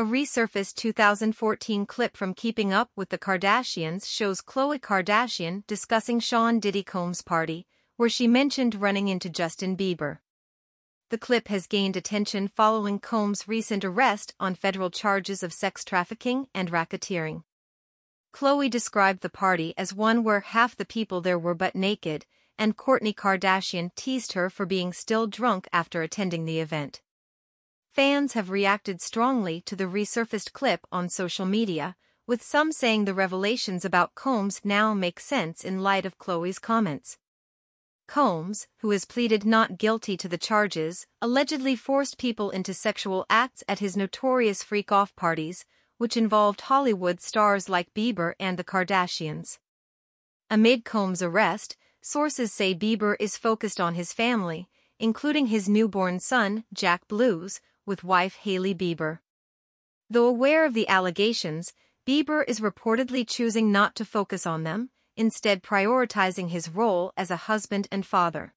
A resurfaced 2014 clip from Keeping Up with the Kardashians shows Khloe Kardashian discussing Sean Diddy Combs' party, where she mentioned running into Justin Bieber. The clip has gained attention following Combs' recent arrest on federal charges of sex trafficking and racketeering. Khloe described the party as one where half the people there were butt naked, and Kourtney Kardashian teased her for being still drunk after attending the event. Fans have reacted strongly to the resurfaced clip on social media, with some saying the revelations about Combs now make sense in light of Khloe's comments. Combs, who has pleaded not guilty to the charges, allegedly forced people into sexual acts at his notorious freak-off parties, which involved Hollywood stars like Bieber and the Kardashians. Amid Combs' arrest, sources say Bieber is focused on his family, including his newborn son, Jack Blues, with wife Hailey Bieber. Though aware of the allegations, Bieber is reportedly choosing not to focus on them, instead prioritizing his role as a husband and father.